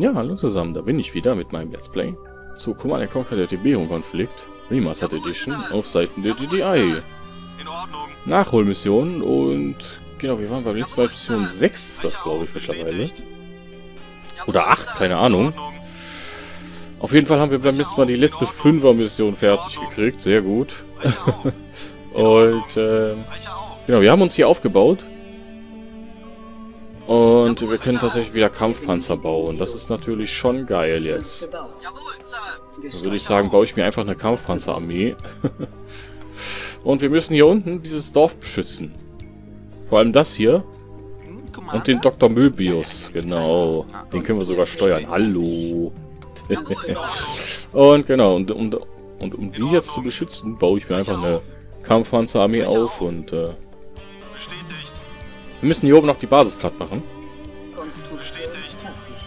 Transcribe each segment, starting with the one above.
Ja, hallo zusammen, da bin ich wieder mit meinem Let's Play zu Command Conquer der Tiberium-Konflikt Remastered Edition auf Seiten der GDI. Nachholmission und genau, wir waren beim letzten Mal Mission 6 ist das, glaube ich, mittlerweile. Oder 8, keine Ahnung. Auf jeden Fall haben wir beim letzten Mal die letzte 5er-Mission fertig gekriegt, sehr gut. und, äh, genau, wir haben uns hier aufgebaut. Und wir können tatsächlich wieder Kampfpanzer bauen. Das ist natürlich schon geil jetzt. Da würde ich sagen, baue ich mir einfach eine Kampfpanzerarmee. Und wir müssen hier unten dieses Dorf beschützen. Vor allem das hier. Und den Dr. Möbius, genau. Den können wir sogar steuern. Hallo. und genau, und, und, und um die jetzt zu beschützen, baue ich mir einfach eine Kampfpanzerarmee auf und äh, wir müssen hier oben noch die Basis platt machen.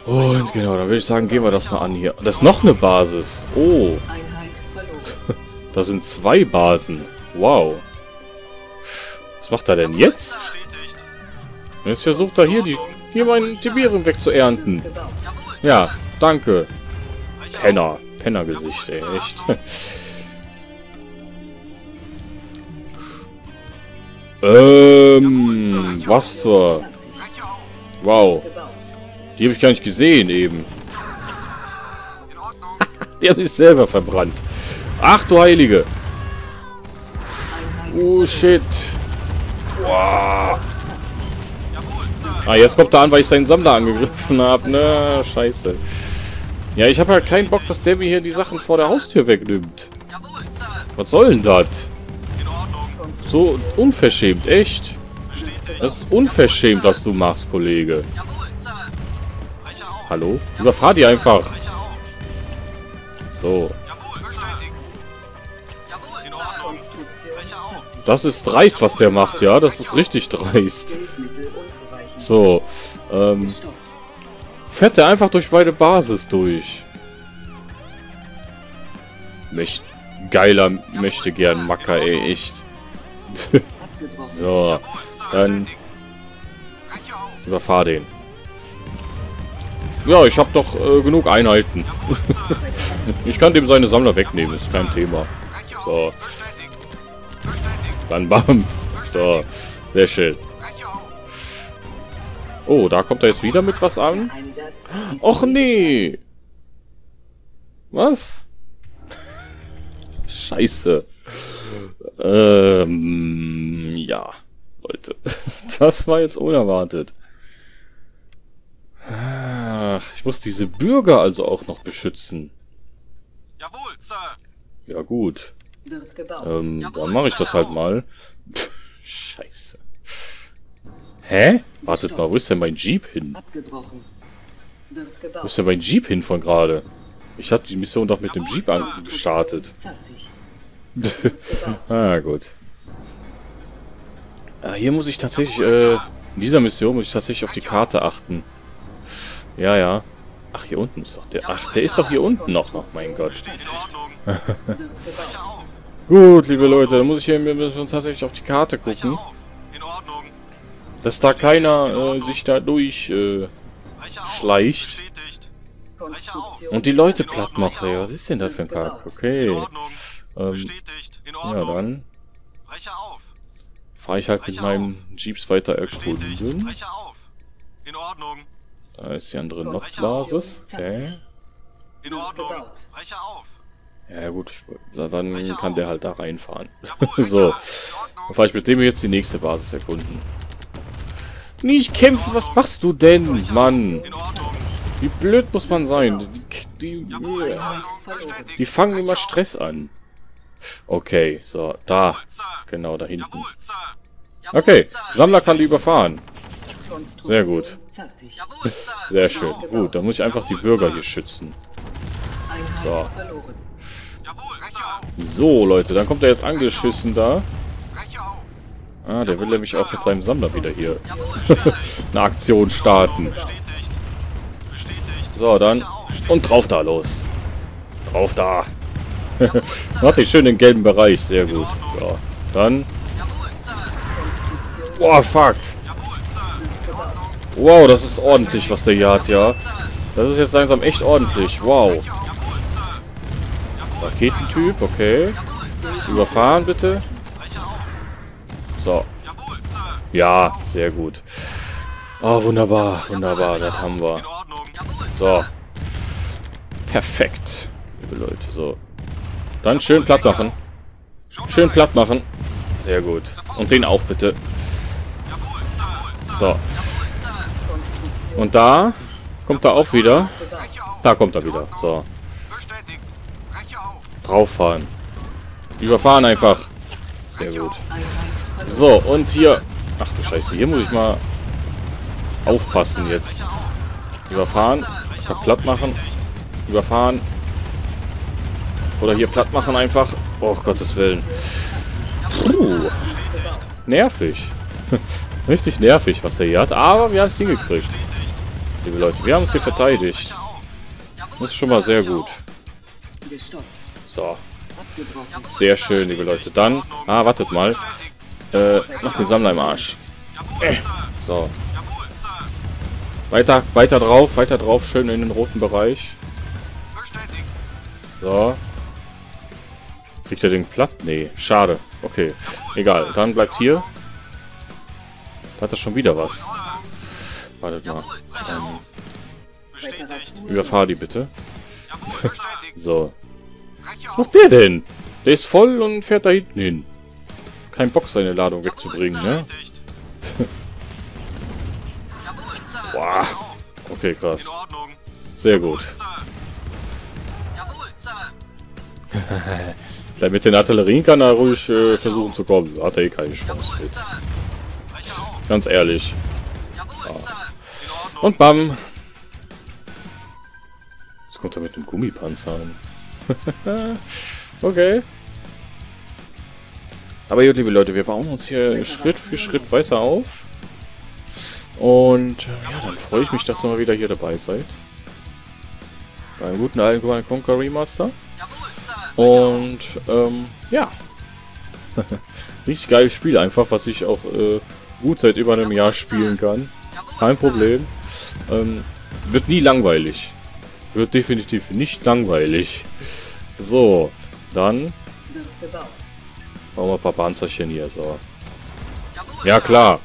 Und genau, dann würde ich sagen, gehen wir das mal an hier. Das ist noch eine Basis. Oh. Da sind zwei Basen. Wow. Was macht er denn jetzt? Jetzt versucht er hier die hier meinen Tiberium wegzuernten. Ja, danke. Penner. Pennergesicht, ey. Echt. ähm, was zur... Wow. Die habe ich gar nicht gesehen eben. Die haben sich selber verbrannt. Ach du Heilige. Oh shit. Wow. Ah, jetzt kommt er an, weil ich seinen Sammler angegriffen habe. Ne, scheiße. Ja, ich habe halt keinen Bock, dass der mir hier die Sachen vor der Haustür wegnimmt. Was soll denn das? So unverschämt, echt? Das ist unverschämt, was du machst, Kollege. Hallo? Überfahr die einfach. So. Das ist dreist, was der macht, ja? Das ist richtig dreist. So. Ähm. Fährt er einfach durch beide Basis durch. Möcht geiler möchte gern Macker, ey, echt. so. Dann. Überfahr den. Ja, ich habe doch äh, genug Einheiten. ich kann dem seine Sammler wegnehmen, ist kein Thema. So. Dann bam. So. Sehr schön. Oh, da kommt er jetzt wieder mit was an? Och nee. Was? Scheiße. Ähm, ja. Leute. Das war jetzt unerwartet. Ach, ich muss diese Bürger also auch noch beschützen. Jawohl, Sir. Ja gut. Ähm, dann mache ich das halt mal. Scheiße. Hä? Wartet mal, wo ist denn mein Jeep hin? Wo ist denn mein Jeep hin von gerade? Ich hatte die Mission doch mit dem Jeep gestartet. Ah, gut. Ah, hier muss ich tatsächlich, äh, in dieser Mission muss ich tatsächlich auf die Karte achten. Ja, ja. Ach, hier unten ist doch der. Ach, der ist doch hier unten noch. Oh mein Gott. Gut, liebe Leute, dann muss ich hier müssen tatsächlich auf die Karte gucken. Dass da keiner äh, sich da durch äh, schleicht. Und die Leute platt macht, ey. Was ist denn das für ein Kack? Okay. Ähm, ja, dann fahre ich halt mit meinem Jeeps weiter erkunden. In Ordnung. Da ist die andere Notbasis. Okay. In Ordnung. Ja gut, dann kann der halt da reinfahren. so. Dann fahre ich mit dem jetzt die nächste Basis erkunden. Nicht kämpfen, was machst du denn, Mann? Wie blöd muss man sein? Die, die, die fangen immer Stress an. Okay, so, da. Genau, da hinten. Okay, Sammler kann die überfahren. Sehr gut. Sehr schön. Gut, dann muss ich einfach die Bürger hier schützen. So. So, Leute, dann kommt er jetzt angeschissen da. Ah, der will nämlich auch mit seinem Sammler wieder hier eine Aktion starten. So, dann. Und drauf da, los. Drauf da. Warte, schön den gelben Bereich. Sehr gut. So, dann. Boah, fuck. Wow, das ist ordentlich, was der hier hat, ja. Das ist jetzt langsam echt ordentlich. Wow. Raketentyp, okay. Überfahren bitte. So. Ja, sehr gut. Oh, wunderbar, wunderbar, das haben wir. So. Perfekt, liebe Leute, so. Dann schön platt machen. Schön platt machen. Sehr gut. Und den auch bitte. So. Und da kommt er auch wieder. Da kommt er wieder. So. Drauffahren. Überfahren einfach. Sehr gut. So, und hier... Ach du Scheiße, hier muss ich mal aufpassen jetzt. Überfahren. Platt machen. Überfahren. Oder hier platt machen einfach. Oh, Gottes Willen. Puh. Nervig. Richtig nervig, was er hier hat. Aber wir haben es hingekriegt. Liebe Leute, wir haben es hier verteidigt. Das ist schon mal sehr gut. So. Sehr schön, liebe Leute. Dann... Ah, wartet mal. Äh, mach den Sammler im Arsch. Äh. So. Weiter, weiter drauf, weiter drauf. Schön in den roten Bereich. So. Kriegt er den platt? Nee, schade. Okay, egal. Dann bleibt hier. Da hat er schon wieder was. Wartet mal. Ähm, überfahr die bitte. so. Was macht der denn? Der ist voll und fährt da hinten hin. Kein Bock, seine Ladung wegzubringen, ne? Boah. Okay, krass. Sehr gut. Ja, mit den Artillerien kann er ruhig äh, versuchen zu kommen. Hat er eh keine Chance mit. Ganz ehrlich. Ja. Und bam. Jetzt kommt er mit einem Gummipanzer an. okay. Aber gut, liebe Leute, wir bauen uns hier Schritt für Schritt weiter auf. Und ja, dann freue ich mich, dass ihr mal wieder hier dabei seid. Beim guten alten Conquer Remaster. Und ähm, ja. Richtig geiles Spiel einfach, was ich auch äh, gut seit über einem Jahr spielen kann. Kein Problem. Ähm, wird nie langweilig. Wird definitiv nicht langweilig. So, dann bauen wir ein paar Panzerchen hier. So. Ja, klar.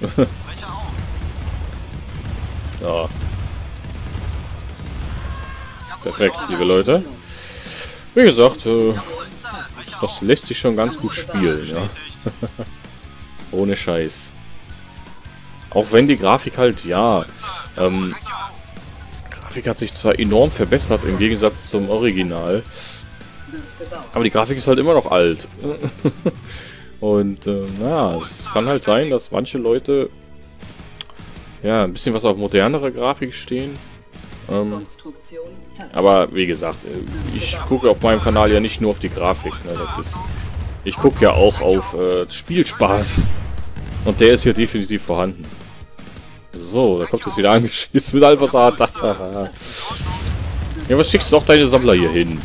ja. Perfekt, liebe Leute. Wie gesagt, äh, das lässt sich schon ganz gut spielen, ja. Ohne Scheiß. Auch wenn die Grafik halt, ja, ähm, Grafik hat sich zwar enorm verbessert im Gegensatz zum Original, aber die Grafik ist halt immer noch alt. Und, äh, na, es kann halt sein, dass manche Leute, ja, ein bisschen was auf modernere Grafik stehen. Ähm, aber wie gesagt, äh, ich gucke auf meinem Kanal ja nicht nur auf die Grafik. Ne? Ist, ich gucke ja auch auf äh, Spielspaß. Und der ist hier definitiv vorhanden. So, da kommt es wieder angeschießt mit Alphasat. ja, was schickst du auch deine Sammler hier hin?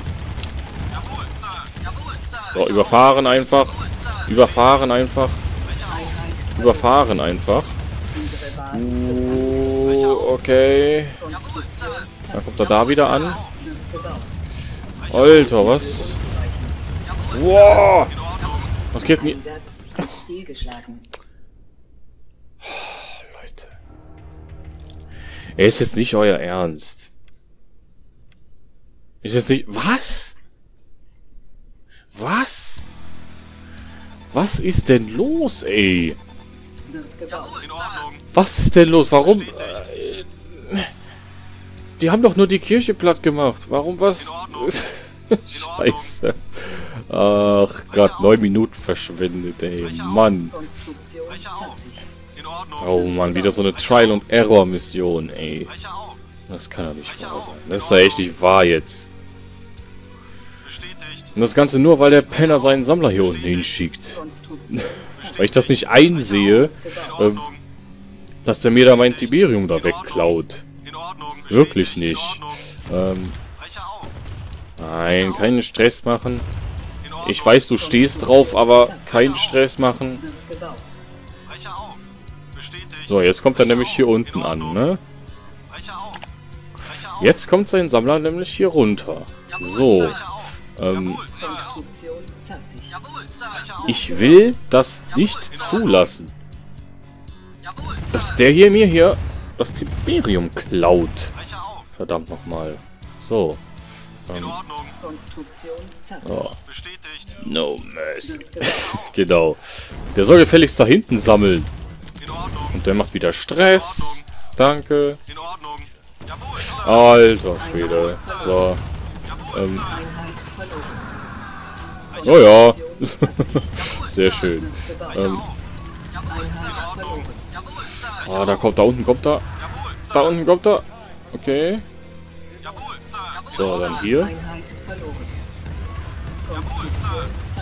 So, überfahren einfach. Überfahren einfach. Überfahren einfach. Uh, okay. Dann kommt er da wieder an. Alter, was? Wow! Was geht mir? Leute. Er ist jetzt nicht euer Ernst. Ist jetzt nicht... Was? Was? Was ist denn los, ey? Was ist denn los? Warum... Äh, die haben doch nur die Kirche platt gemacht. Warum was? Scheiße. Ach Gott, neun Minuten verschwendet, ey. Mann. Oh Mann, wieder so eine Trial-and-Error-Mission, ey. Das kann doch nicht wahr sein. Das ist doch echt nicht wahr jetzt. Und das Ganze nur, weil der Penner seinen Sammler hier unten hinschickt. weil ich das nicht einsehe, ähm, dass der mir da mein Tiberium da wegklaut. Wirklich nicht. Ähm, nein, keinen Stress machen. Ich weiß, du stehst drauf, aber keinen Stress machen. So, jetzt kommt er nämlich hier unten an, ne? Jetzt kommt sein Sammler nämlich hier runter. So. Ähm, ich will das nicht zulassen. Dass der hier mir hier das Tiberium klaut. Verdammt nochmal. So. Ähm, oh. No mercy. genau. Der soll gefälligst da hinten sammeln. Und der macht wieder Stress. Danke. Alter Schwede. So. Ähm. Oh ja. Sehr schön. Ähm. Ah, da kommt, da unten kommt er. Da unten kommt er. Okay. So, dann hier.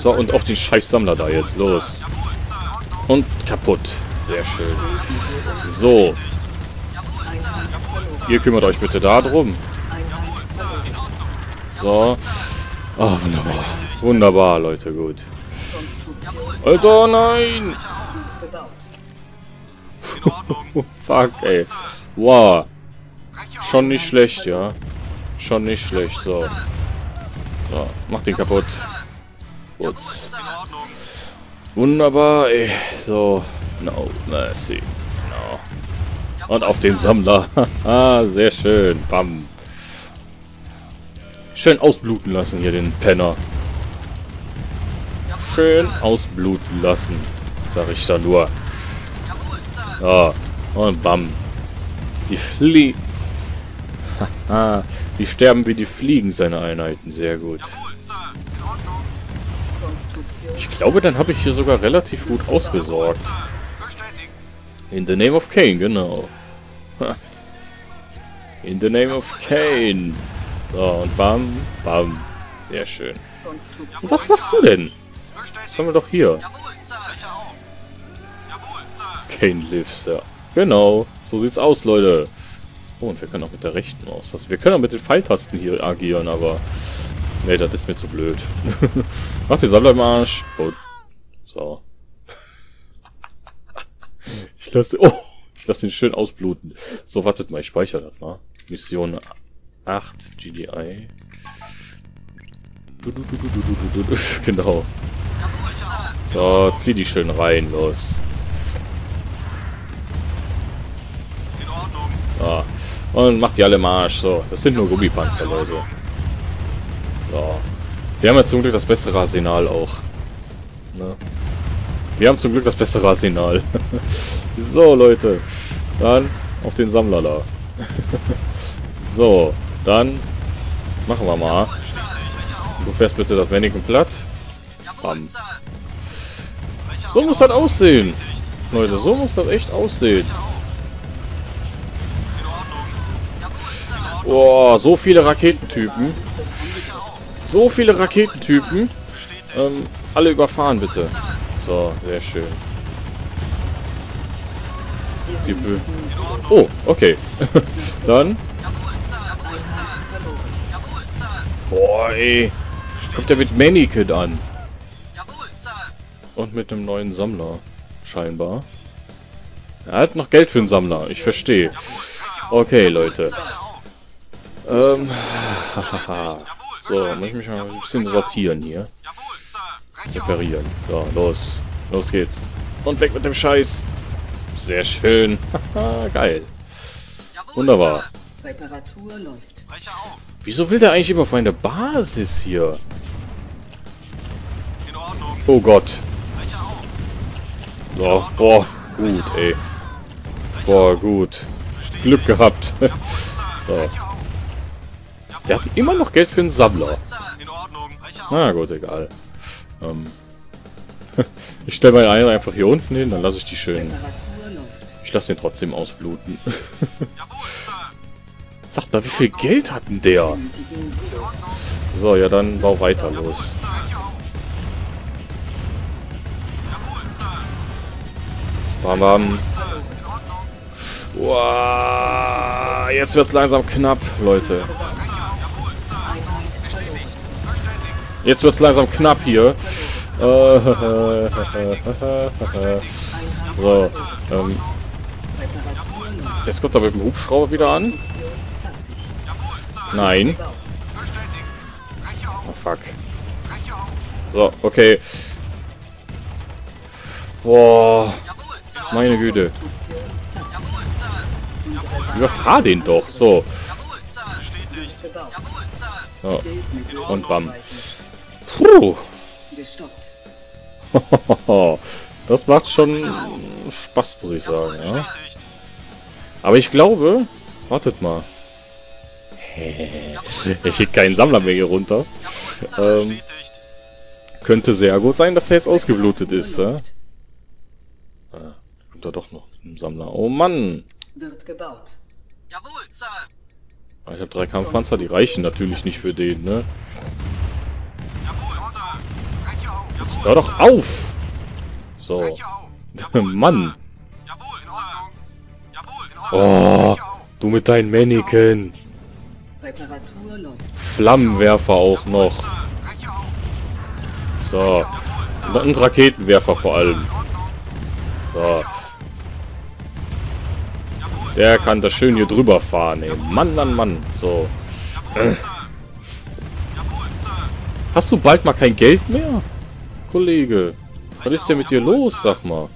So, und auf den scheiß Sammler da jetzt. Los. Und kaputt. Sehr schön. So. Ihr kümmert euch bitte darum. So. Ah, oh, wunderbar. Wunderbar, Leute, gut. Alter, nein! Fuck, ey. Wow. Schon nicht schlecht, ja. Schon nicht schlecht, so. So, mach den kaputt. Putz. Wunderbar, ey. So. No mercy. No. Und auf den Sammler. ah, sehr schön. Bam. Schön ausbluten lassen hier den Penner. Schön ausbluten lassen. Sag ich da nur. Ja. Und bam. Die Fliegen. die sterben wie die Fliegen, seine Einheiten. Sehr gut. Ich glaube, dann habe ich hier sogar relativ gut ausgesorgt. In the name of Cain, genau. In the name of Cain. So, und bam, bam. Sehr schön. Und was machst du denn? Das haben wir doch hier. Kane lives, ja. Genau. So sieht's aus, Leute. Oh, und wir können auch mit der rechten aus. Also wir können auch mit den Pfeiltasten hier agieren, aber... Nee, das ist mir zu blöd. Mach den Sammler im Arsch. Gut. So. ich lasse... Oh! Ich lasse den schön ausbluten. So, wartet mal, ich speichere das mal. Mission 8 GDI. genau. So, zieh die schön rein, los. So. Und macht die alle Marsch. So, das sind nur Gummipanzer, Leute. So. Wir haben ja zum Glück das bessere Arsenal auch. Ne? Wir haben zum Glück das bessere Arsenal. so, Leute. Dann auf den Sammler da. so, dann machen wir mal. Du fährst bitte das Mannequin platt. Bam. So muss das aussehen. Leute, so muss das echt aussehen. Boah, so viele Raketentypen. So viele Raketentypen. Ähm, alle überfahren bitte. So, sehr schön. Oh, okay. Dann. Boah, ey. Kommt der mit Mannequin an. Und mit einem neuen Sammler. Scheinbar. Er hat noch Geld für einen Sammler. Ich verstehe. Okay, Leute. Ähm, so, muss ich mich mal ein bisschen sortieren hier. Reparieren. So, los. Los geht's. Und weg mit dem Scheiß. Sehr schön. Geil. Wunderbar. Reparatur läuft. Wieso will der eigentlich immer auf eine Basis hier? Oh Gott. So, boah, gut, ey. Boah, gut. Glück gehabt. so. Der hat immer noch Geld für einen Sammler. Na gut, egal. Ähm ich stelle meinen einen einfach hier unten hin, dann lasse ich die schön. Ich lasse den trotzdem ausbluten. Sag mal, wie viel Geld hat denn der? So, ja, dann bau weiter los. Bam, bam. Wow, jetzt wird's langsam knapp, Leute. Jetzt wird es langsam knapp hier. so, ähm. Jetzt kommt er mit dem Hubschrauber wieder an. Nein. Oh, fuck. So, okay. Boah. Meine Güte. Überfahr den doch. So. so. Und bam. Puh. das macht schon Spaß, muss ich sagen. Ja? Aber ich glaube... Wartet mal. Ich schicke keinen Sammler mehr hier runter. Ähm, könnte sehr gut sein, dass er jetzt ausgeblutet ist. Ja? Ah, kommt da doch noch ein Sammler. Oh Mann! Wird gebaut. Jawohl, Sir. Ah, ich habe drei Kampfpanzer, die reichen natürlich nicht für den, ne? Hör doch auf! So. Mann! Oh, du mit deinen Mannequin. Flammenwerfer auch noch. So. Und Raketenwerfer vor allem. So. Der kann das schön hier drüber fahren, ey. Mann, Mann, Mann. So. Äh. Hast du bald mal kein Geld mehr? Kollege. Was ist denn mit dir los, sag mal?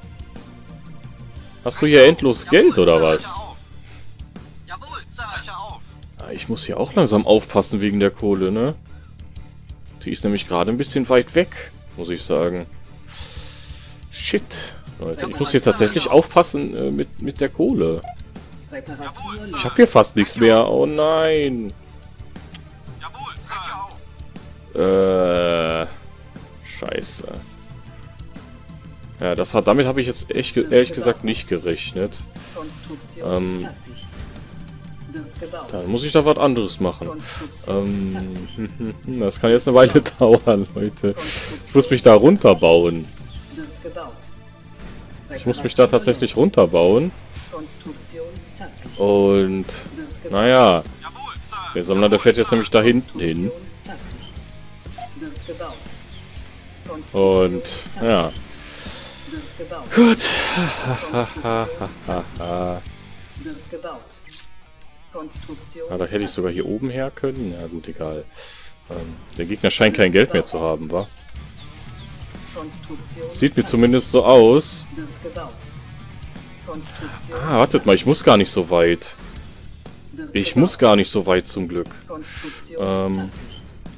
Hast du hier endlos Geld, oder was? Ah, ich muss hier auch langsam aufpassen wegen der Kohle, ne? Die ist nämlich gerade ein bisschen weit weg, muss ich sagen. Shit. Leute, ich muss hier tatsächlich aufpassen äh, mit, mit der Kohle. Ich habe hier fast nichts mehr. Oh nein. Äh, scheiße. Ja, das hat, damit habe ich jetzt echt, ehrlich gesagt nicht gerechnet. Ähm, dann muss ich da was anderes machen. Ähm, das kann jetzt eine Weile dauern, Leute. Ich muss mich da runterbauen. Ich muss mich da tatsächlich runterbauen. Und, naja, der Sammler, der fährt jetzt nämlich da hinten hin. Und, ja. Gut. Ja, da hätte ich sogar hier oben her können. Ja gut, egal. Ähm, der Gegner scheint kein Geld mehr zu haben, wa? Sieht mir zumindest so aus. Ah, wartet mal, ich muss gar nicht so weit. Ich muss gar nicht so weit zum Glück. Ähm,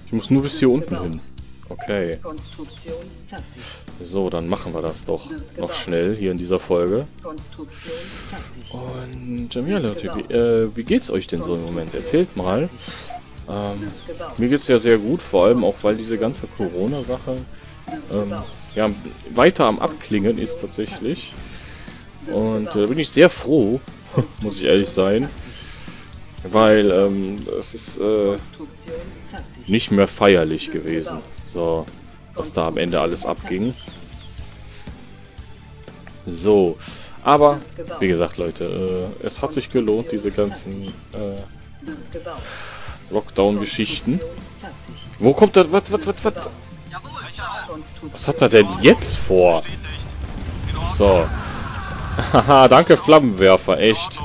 ich muss nur bis hier unten hin. Okay. So, dann machen wir das doch noch schnell hier in dieser Folge. Und ähm, ja, Leute, wie, äh, wie geht's euch denn so im Moment? Erzählt mal. Ähm, mir geht's ja sehr gut, vor allem auch, weil diese ganze Corona-Sache ähm, ja, weiter am Abklingen ist tatsächlich. Und äh, da bin ich sehr froh, muss ich ehrlich sein. Weil ähm, es ist äh, nicht mehr feierlich gewesen. So, was da am Ende alles abging. So, aber wie gesagt, Leute, äh, es hat sich gelohnt, diese ganzen äh, Lockdown-Geschichten. Wo kommt das? Was, was, was, was? Was hat er denn jetzt vor? So. Haha, danke Flammenwerfer, echt.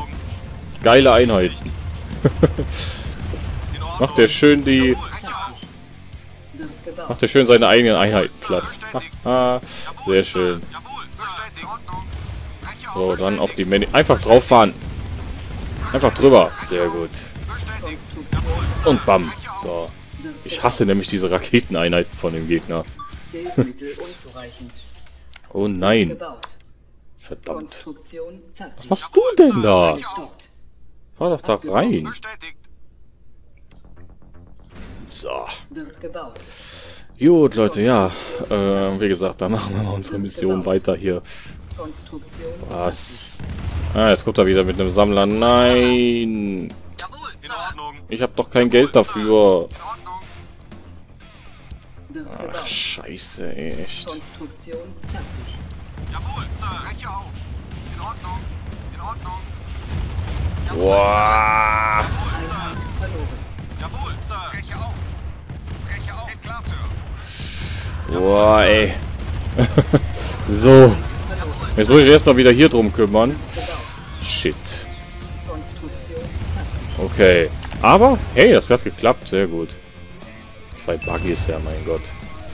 Geile Einheiten. Macht der schön die... Macht der schön seine eigenen Einheiten platt. Haha, sehr schön. So, dann auf die Mini... Einfach drauf fahren. Einfach drüber. Sehr gut. Und bam. So. Ich hasse nämlich diese Raketeneinheiten von dem Gegner. oh nein. Verdammt. Was machst du denn da? Fahr doch da rein. So. Gut, Leute, ja. Äh, wie gesagt, dann machen wir mal unsere Mission weiter hier. Was? Ah, jetzt kommt er wieder mit einem Sammler. Nein! Ich habe doch kein Geld dafür. Ach, scheiße, echt. Konstruktion fertig. Jawohl, Sir. Breche auf. In Ordnung. In Ordnung. Boah. Boah, ey. so. Jetzt muss ich erstmal wieder hier drum kümmern. Shit. Okay. Aber, hey, das hat geklappt. Sehr gut. Zwei Buggies, ja, mein Gott.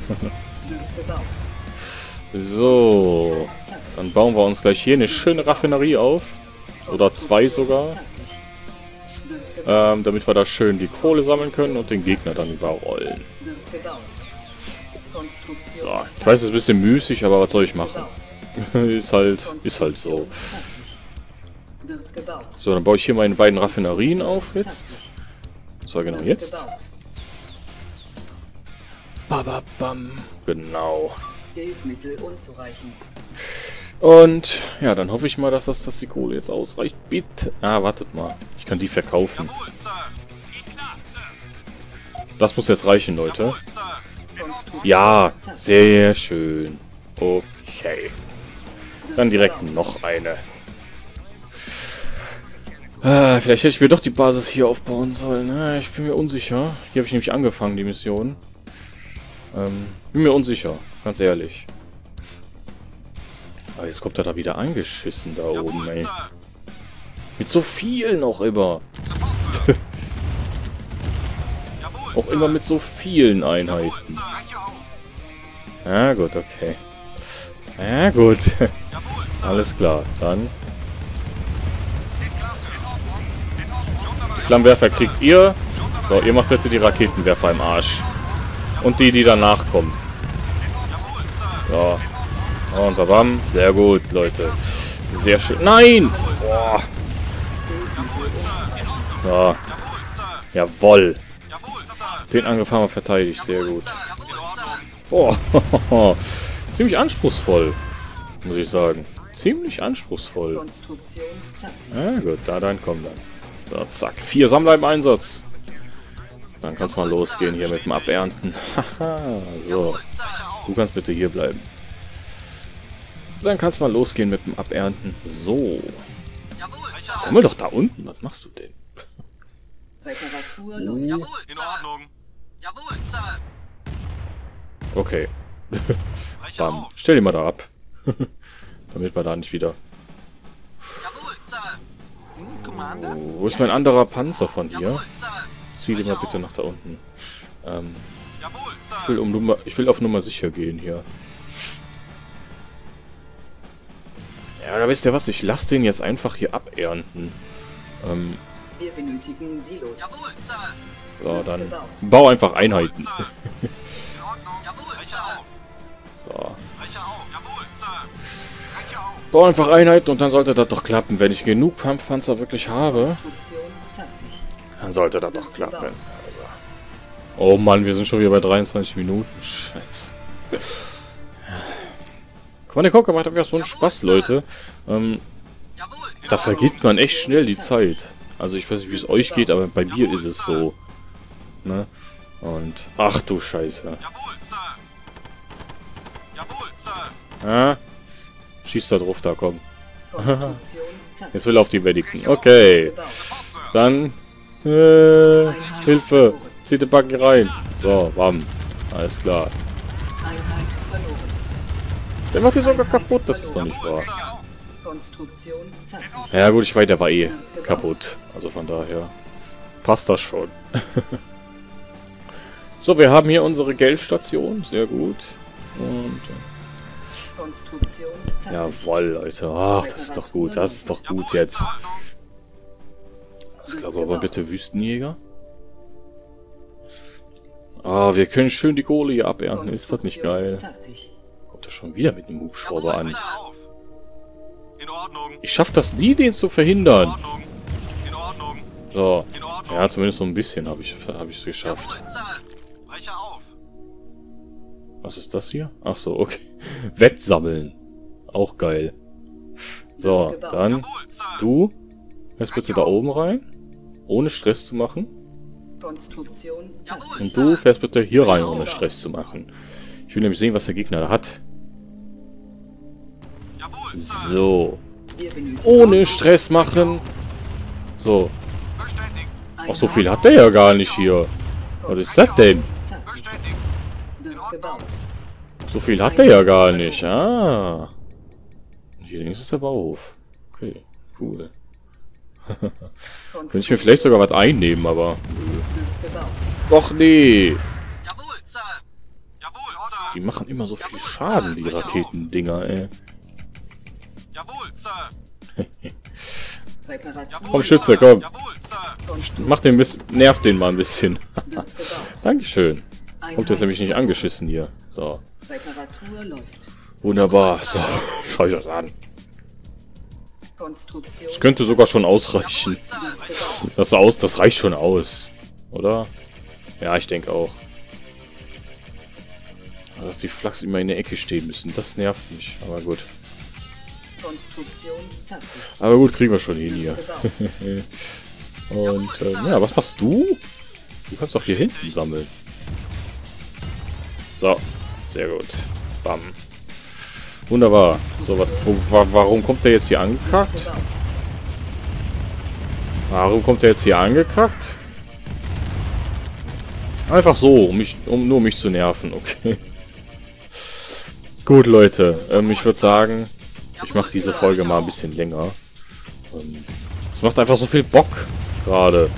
so. Dann bauen wir uns gleich hier eine schöne Raffinerie auf. Oder zwei sogar. Ähm, damit wir da schön die Kohle sammeln können und den Gegner dann überrollen. So, ich weiß, es ist ein bisschen müßig, aber was soll ich machen? ist halt, ist halt so. So, dann baue ich hier meine beiden Raffinerien auf jetzt. So, genau jetzt. Bababam. Genau. Und ja, dann hoffe ich mal, dass das dass die Kohle jetzt ausreicht. Bitte. Ah, wartet mal. Ich kann die verkaufen. Das muss jetzt reichen, Leute. Ja, sehr schön. Okay. Dann direkt noch eine. Ah, vielleicht hätte ich mir doch die Basis hier aufbauen sollen. Ah, ich bin mir unsicher. Hier habe ich nämlich angefangen, die Mission. Ähm, bin mir unsicher, ganz ehrlich. Aber jetzt kommt er da wieder angeschissen da oben, ey. Mit so vielen auch immer. auch immer mit so vielen Einheiten. Ja gut, okay. Ja gut. Alles klar, dann. Die Flammenwerfer kriegt ihr. So, ihr macht bitte die Raketenwerfer im Arsch. Und die, die danach kommen. So. Und babam. Sehr gut, Leute. Sehr schön. Nein! Boah. So. Jawoll. Den Angriff haben wir verteidigt. Sehr gut. Boah. Ziemlich anspruchsvoll. Muss ich sagen. Ziemlich anspruchsvoll. Ja gut, da dann komm dann. So, zack. Vier Sammler im Einsatz. Dann kannst du mal losgehen hier mit dem Abernten. Haha, so. Du kannst bitte hier bleiben. Dann kannst du mal losgehen mit dem Abernten. So. Sammel doch da unten. Was machst du denn? Reparatur läuft. Jawohl, in Ordnung. Jawohl, Sir. Okay. Dann stell die mal da ab. Damit wir da nicht wieder... Oh, wo ist mein anderer Panzer von hier? Zieh den mal bitte nach da unten. Ähm, ich, will um Nummer, ich will auf Nummer sicher gehen hier. Ja, da wisst ihr was? Ich lasse den jetzt einfach hier abernten. Ähm, Wir benötigen Silos. So, dann bau einfach Einheiten. so. Bau einfach Einheiten und dann sollte das doch klappen. Wenn ich genug Kampfpanzer wirklich habe, dann sollte das doch klappen. Oh Mann, wir sind schon wieder bei 23 Minuten. Scheiße. Der Cocker macht einfach so einen Spaß, Leute. Ähm, da vergisst man echt schnell die Zeit. Also ich weiß nicht, wie es euch geht, aber bei mir ist es so. Ne? Und, ach du Scheiße. Ja? Schießt da drauf, da, komm. Jetzt will er auf die Mediken. Okay. Dann, äh, Hilfe. Zieht den Backen rein. So, bam. Alles klar. Der macht die sogar kaputt, das ist doch nicht wahr. Ja gut, ich weiß, der war eh kaputt. Also von daher passt das schon. so, wir haben hier unsere Geldstation. Sehr gut. Und... Äh, jawoll, Leute. Ach, das ist doch gut. Das ist doch gut jetzt. Ich glaube aber bitte Wüstenjäger. Ah, wir können schön die Kohle hier abernten. Ist das nicht geil? Kommt er schon wieder mit einem Hubschrauber an. Ich schaff das nie, den zu verhindern. So. Ja, zumindest so ein bisschen habe ich es hab geschafft. Was ist das hier? Ach so, okay. Wettsammeln. Auch geil. So, dann du. Jetzt bitte da oben rein. Ohne Stress zu machen. Und du fährst bitte hier rein, ohne Stress zu machen. Ich will nämlich sehen, was der Gegner da hat. So. Ohne Stress machen. So. Auch so viel hat der ja gar nicht hier. Was ist das denn? So viel hat der ja gar nicht. Ah. Hier links ist der Bauhof. Okay, cool. Könnte ich mir vielleicht sogar was einnehmen, aber... Doch, nee. Die machen immer so viel Schaden, die Raketendinger, ey. Komm, Schütze, komm. Mach den bisschen, nerv den mal ein bisschen. Dankeschön. Kommt jetzt nämlich nicht angeschissen hier. So. Wunderbar. So, schau ich das an. Das könnte sogar schon ausreichen. Das aus, das reicht schon aus. Oder? Ja, ich denke auch. Dass die Flachs immer in der Ecke stehen müssen, das nervt mich. Aber gut. Aber gut, kriegen wir schon hin hier. Und, äh, ja, was machst du? Du kannst doch hier hinten sammeln. So, sehr gut. Bam. Wunderbar. So, was, wo, warum kommt der jetzt hier angekackt? Warum kommt der jetzt hier angekackt? Einfach so, um, mich, um nur mich zu nerven, okay. Gut, Leute. Ähm, ich würde sagen, ich mache diese Folge mal ein bisschen länger. Ähm, es macht einfach so viel Bock gerade.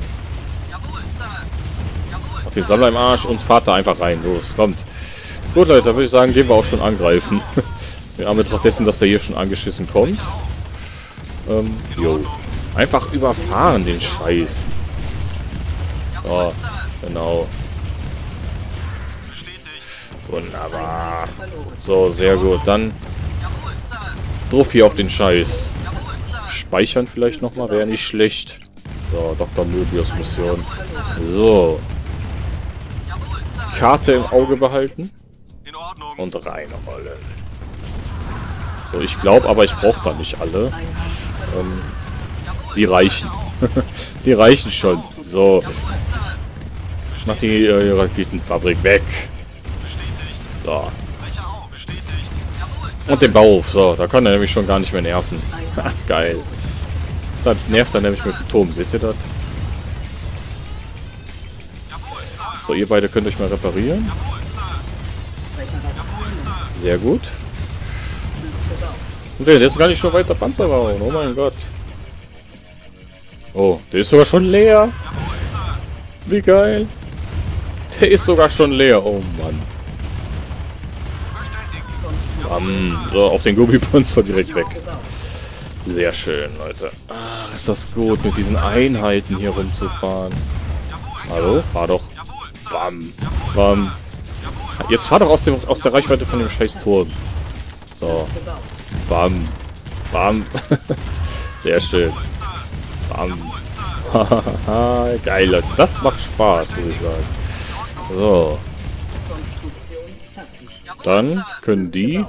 Mach den Sammler im Arsch und fahrt da einfach rein. Los, kommt. Gut, Leute, würde ich sagen, gehen wir auch schon angreifen. In Anbetracht dessen, dass der hier schon angeschissen kommt. Ähm, jo. Einfach überfahren, den Scheiß. So, genau. Wunderbar. So, sehr gut. Dann drauf hier auf den Scheiß. Speichern vielleicht nochmal, wäre nicht schlecht. So, Dr. Möbius Mission. So. Karte im Auge behalten. Und reinrollen. So, ich glaube aber, ich brauche da nicht alle. Ähm, die reichen. die reichen schon. So. Ich mach die äh, Raketenfabrik weg. So. Und den Bauhof. So, da kann er nämlich schon gar nicht mehr nerven. Geil. Das nervt er nämlich mit dem Turm. Seht ihr das? So, ihr beide könnt euch mal reparieren. Sehr gut. Und der ist gar nicht schon weiter Panzer bauen. Oh mein Gott. Oh, der ist sogar schon leer. Wie geil. Der ist sogar schon leer. Oh Mann. Um, so, auf den Gummipanzer direkt weg. Sehr schön, Leute. Ach, ist das gut, mit diesen Einheiten hier rumzufahren. Hallo? Fahr doch. Bam. Bam. Jetzt fahr doch aus, dem, aus der Reichweite von dem scheiß Turm. So. Bam. Bam. Sehr schön. Bam. Geil, Leute. Das macht Spaß, würde ich sagen. So. Dann können die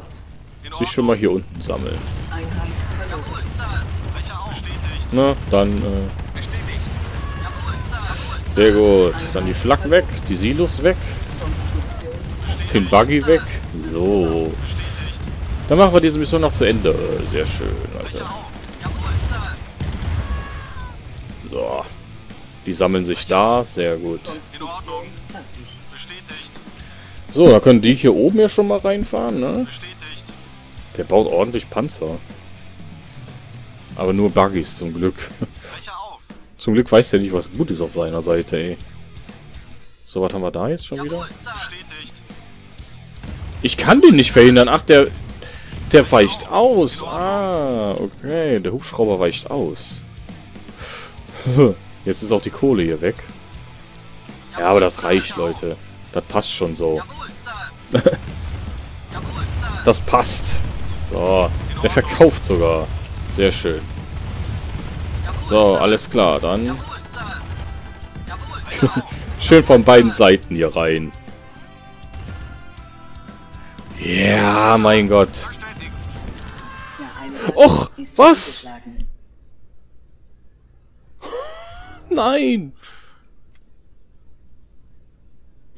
sich schon mal hier unten sammeln. Na, dann, äh, Sehr gut. Dann die Flak weg, die Silos weg. Den Buggy weg. So. Dann machen wir diese Mission noch zu Ende. Sehr schön, Alter. So. Die sammeln sich da. Sehr gut. So, da können die hier oben ja schon mal reinfahren, ne? Der baut ordentlich Panzer. Aber nur Buggies zum Glück. zum Glück weiß der nicht, was gut ist auf seiner Seite, ey. So, was haben wir da jetzt schon wieder? Ich kann den nicht verhindern. Ach, der... Der weicht aus. Ah, okay. Der Hubschrauber weicht aus. Jetzt ist auch die Kohle hier weg. Ja, aber das reicht, Leute. Das passt schon so. das passt. So, der verkauft sogar. Sehr schön. So, alles klar, dann... schön von beiden Seiten hier rein. Ja, mein Gott. Och, was? Nein!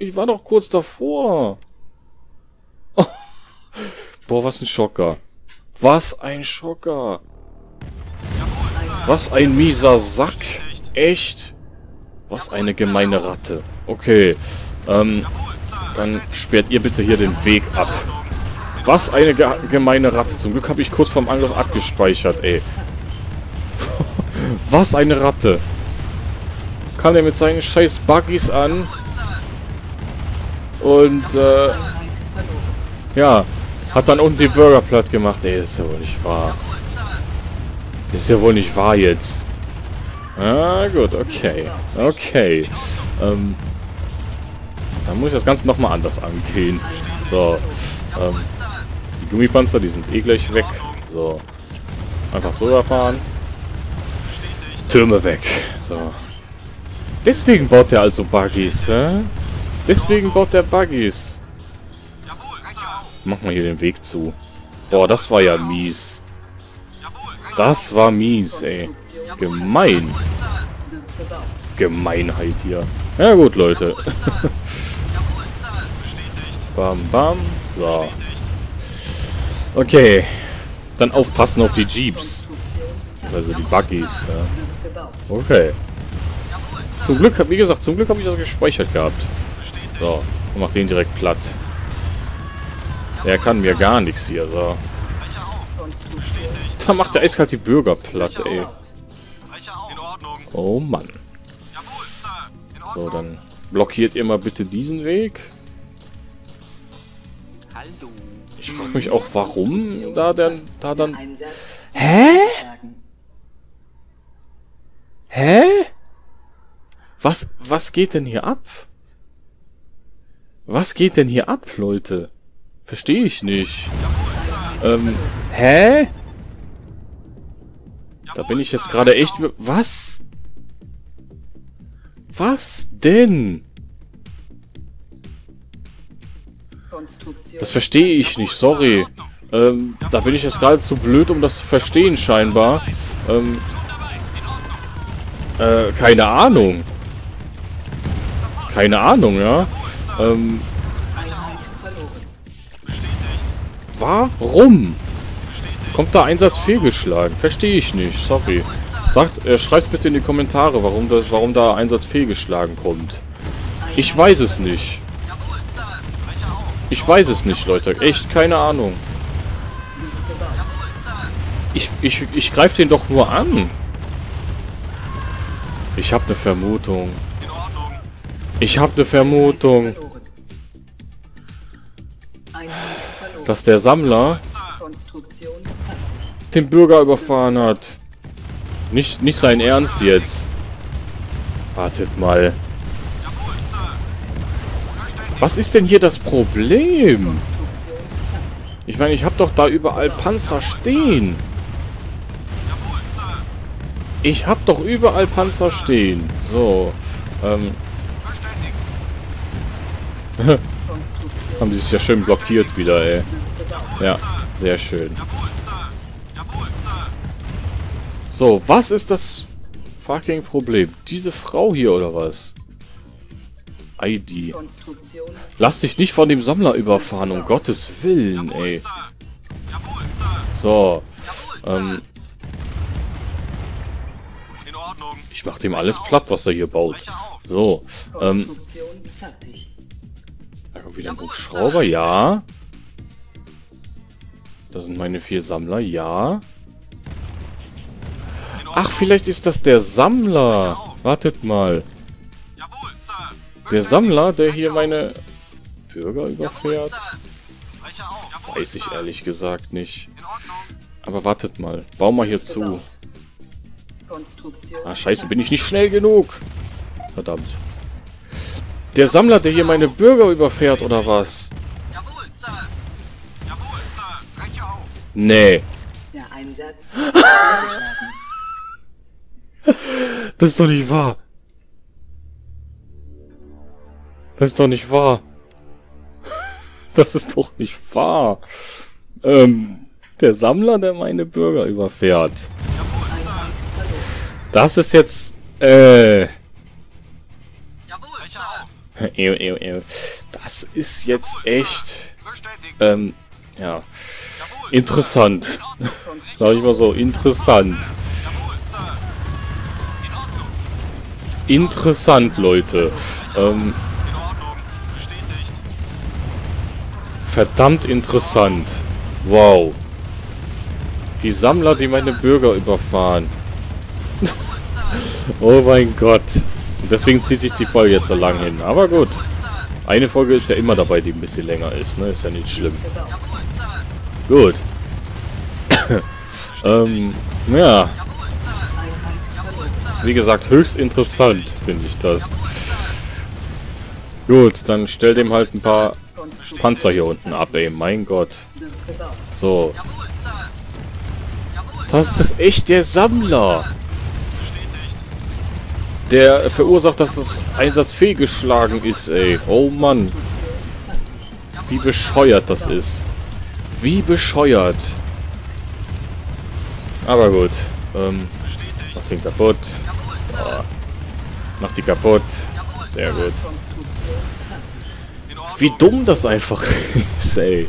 Ich war doch kurz davor. Boah, was ein Schocker. Was ein Schocker. Was ein mieser Sack. Echt? Was eine gemeine Ratte. Okay. Ähm, dann sperrt ihr bitte hier den Weg ab. Was eine ge gemeine Ratte. Zum Glück habe ich kurz vorm Angriff abgespeichert, ey. Was eine Ratte. Kam er mit seinen scheiß Buggies an. Und, äh, ja, hat dann unten die Burger platt gemacht. Ey, ist ja wohl nicht wahr. Ist ja wohl nicht wahr jetzt. Ah, gut, okay. Okay. Ähm, dann muss ich das Ganze nochmal anders angehen. So. Ähm, die Gummipanzer, die sind eh gleich weg. So. Einfach drüber fahren. Türme weg. So. Deswegen baut der also Buggies, hä? Deswegen baut der Buggies. Mach mal hier den Weg zu. Boah, das war ja mies. Das war mies, ey. Gemein. Gemeinheit hier. Ja gut, Leute. bam, bam. So. Okay. Dann aufpassen auf die Jeeps. Also die Buggies. Ja. Okay. Zum Glück, wie gesagt, zum Glück habe ich das gespeichert gehabt. So, und mach den direkt platt. Der kann mir gar nichts hier, so. Da macht der eiskalt die Bürger platt, ey. Oh Mann. So, dann blockiert ihr mal bitte diesen Weg. Ich frage mich auch, warum da denn, da dann... Hä? Hä? Was, was geht denn hier ab? Was geht denn hier ab, Leute? Verstehe ich nicht. Ähm, hä? Da bin ich jetzt gerade echt... Was? Was denn? Das verstehe ich nicht, sorry. Ähm, da bin ich jetzt gerade zu blöd, um das zu verstehen, scheinbar. Ähm, äh, keine Ahnung. Keine Ahnung, ja. Ähm, warum? Kommt da Einsatz fehlgeschlagen? Verstehe ich nicht, sorry. Sagt, äh, schreibt bitte in die Kommentare, warum, das, warum da Einsatz fehlgeschlagen kommt. Ich weiß es nicht. Ich weiß es nicht, Leute. Echt, keine Ahnung. Ich, ich, ich greife den doch nur an. Ich habe eine Vermutung. Ich habe eine Vermutung. Dass der Sammler den Bürger überfahren hat. Nicht, nicht sein Ernst jetzt. Wartet mal. Was ist denn hier das Problem? Ich meine, ich habe doch da überall Panzer stehen. Ich habe doch überall Panzer stehen. So. Ähm. Haben die sich ja schön blockiert wieder, ey. Ja, sehr schön. So, was ist das fucking Problem? Diese Frau hier oder was? ID. Lass dich nicht von dem Sammler überfahren, um Gottes Willen, ey. So. Ähm. Ich mach dem alles platt, was er hier baut. So. Ähm. Kommt wieder ein Hubschrauber, ja. Das sind meine vier Sammler, ja. Ach, vielleicht ist das der Sammler. Wartet mal. Der Sammler, der hier meine Bürger überfährt? Weiß ich ehrlich gesagt nicht. Aber wartet mal. Bau mal hier zu. Ah, scheiße, bin ich nicht schnell genug. Verdammt. Der Sammler, der hier meine Bürger überfährt, oder was? Nee. Der Einsatz Das ist doch nicht wahr. Das ist doch nicht wahr. Das ist doch nicht wahr. Ähm, der Sammler, der meine Bürger überfährt. Das ist jetzt, äh... Das ist jetzt echt, ähm, ja, interessant. Sag ich mal so, interessant. Interessant, Leute. Ähm, verdammt interessant. Wow. Die Sammler, die meine Bürger überfahren. oh mein Gott. Deswegen zieht sich die Folge jetzt so lang hin. Aber gut. Eine Folge ist ja immer dabei, die ein bisschen länger ist, ne? Ist ja nicht schlimm. Gut. ähm, ja. Wie gesagt, höchst interessant finde ich das. Gut, dann stell dem halt ein paar Panzer hier unten ab, ey. Mein Gott. So. Das ist echt der Sammler. Der verursacht, dass das Einsatz fehlgeschlagen ist, ey. Oh Mann. Wie bescheuert das ist. Wie bescheuert. Aber gut. Ähm, mach den kaputt. Oh. Mach die kaputt. Sehr gut. Wie dumm das einfach ist, ey.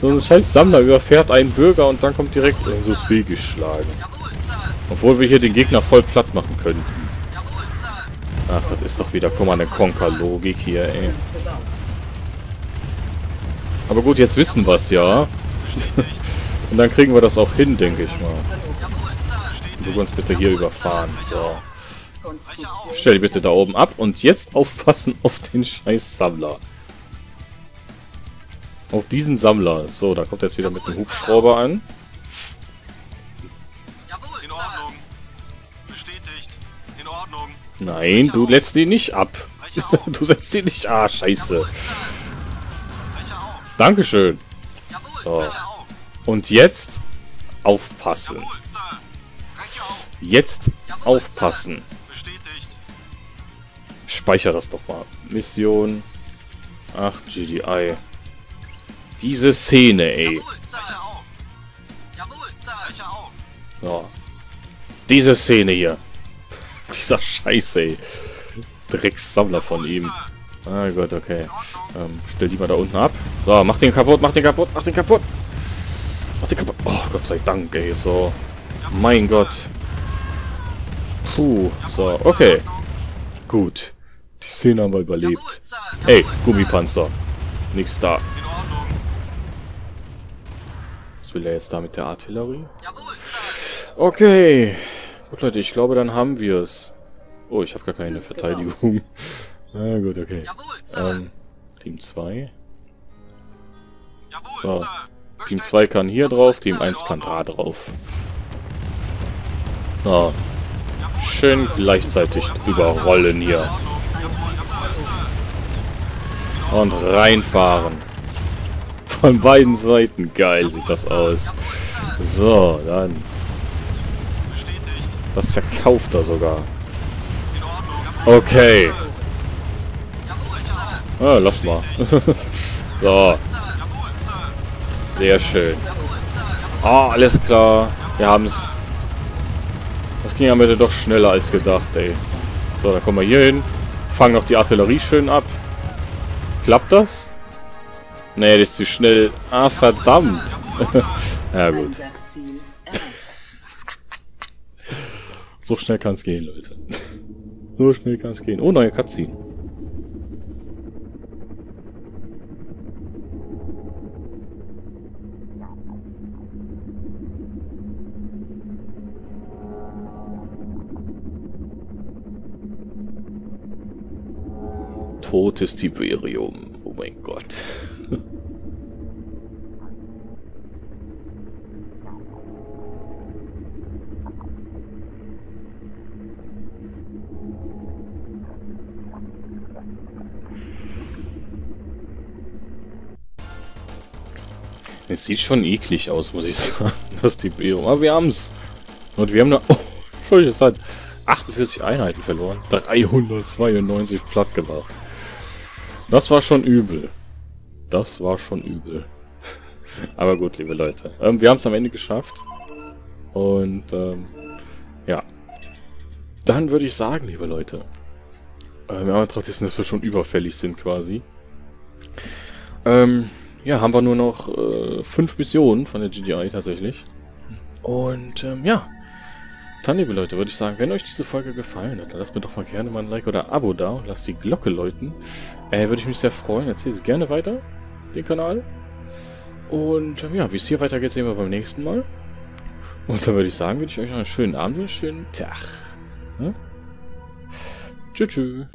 So ein scheiß Sammler überfährt einen Bürger und dann kommt direkt irgendwas fehlgeschlagen. Obwohl wir hier den Gegner voll platt machen können. Ach, das ist doch wieder Command Conquer Logik hier, ey. Aber gut, jetzt wissen wir es ja. Und dann kriegen wir das auch hin, denke ich mal. Du uns bitte hier überfahren. So. Stell die bitte da oben ab und jetzt aufpassen auf den scheiß Sammler. Auf diesen Sammler. So, da kommt er jetzt wieder mit dem Hubschrauber an. Nein, du lässt ihn nicht ab. du setzt ihn nicht... Ah, scheiße. Dankeschön. So. Und jetzt aufpassen. Jetzt aufpassen. Speicher das doch mal. Mission 8 GDI. Diese Szene, ey. So. Diese Szene hier. Dieser Scheiße, ey. Dreckssammler von ihm. Ah Gott, okay. Ähm, stell die mal da unten ab. So, mach den kaputt, mach den kaputt, mach den kaputt. Mach den kaputt. Oh, Gott sei Dank, ey. So. Mein Gott. Puh. So, okay. Gut. Die Szene haben wir überlebt. Ey, Gummipanzer. Nix da. Was will er jetzt da mit der Artillerie? Okay. Gut, Leute, ich glaube, dann haben wir es. Oh, ich habe gar keine Verteidigung. Na gut, okay. Ähm, Team 2. So. Team 2 kann hier drauf, Team 1 kann da drauf. So. Schön gleichzeitig überrollen hier. Und reinfahren. Von beiden Seiten. Geil sieht das aus. So, dann. Das verkauft er sogar. Okay. Ah, lass mal. so. Sehr schön. Ah, alles klar. Wir haben es. Das ging am Ende doch schneller als gedacht, ey. So, dann kommen wir hier hin. Fangen noch die Artillerie schön ab. Klappt das? Nee, das ist zu schnell. Ah, verdammt. ja, gut. So schnell kann es gehen, Leute. so schnell kann es gehen. Oh, neue Cutscene. Totes Tiberium. Oh mein Gott. Es sieht schon eklig aus, muss ich sagen, das Tiberium. Aber wir haben es. Und wir haben da... Oh, Entschuldigung, es hat 48 Einheiten verloren. 392 platt gemacht. Das war schon übel. Das war schon übel. Aber gut, liebe Leute. Ähm, wir haben es am Ende geschafft. Und, ähm, ja. Dann würde ich sagen, liebe Leute. Äh, wir haben trotzdem, dass wir schon überfällig sind quasi. Ähm, ja, haben wir nur noch äh, fünf Missionen von der GDI tatsächlich. Und, ähm, ja. Dann, liebe Leute, würde ich sagen, wenn euch diese Folge gefallen hat, dann lasst mir doch mal gerne mal ein Like oder ein Abo da und lasst die Glocke läuten. Äh, würde ich mich sehr freuen. Erzählt es gerne weiter, den Kanal. Und ähm, ja, wie es hier weitergeht, sehen wir beim nächsten Mal. Und dann würde ich sagen, wünsche ich euch noch einen schönen Abend und einen schönen Tag. Ne? Tschüss. tschüss.